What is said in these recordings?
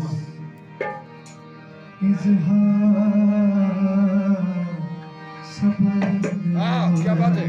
होगा इजहार सफर हाँ क्या बात है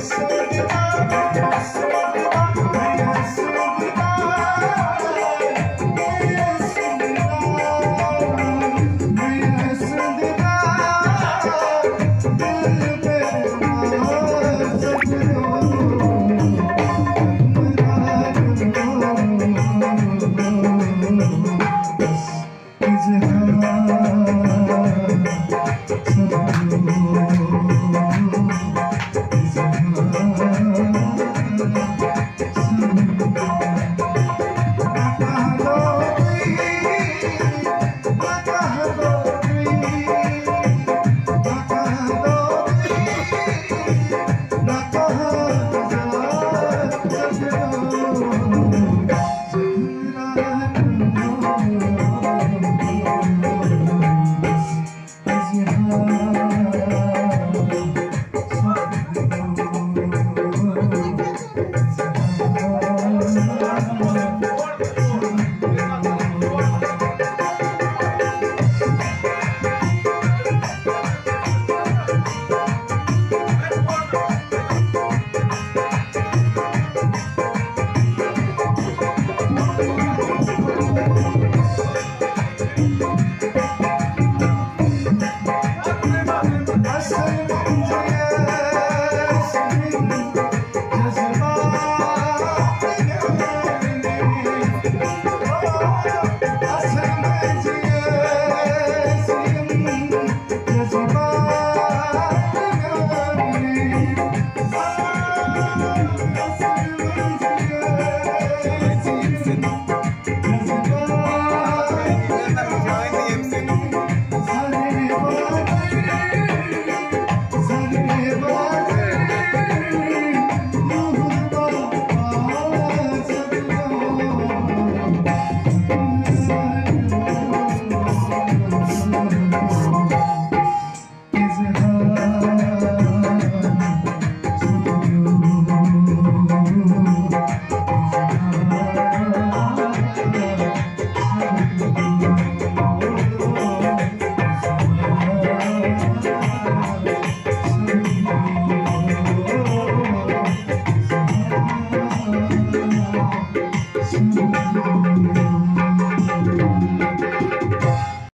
Música